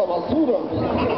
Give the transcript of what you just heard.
altura.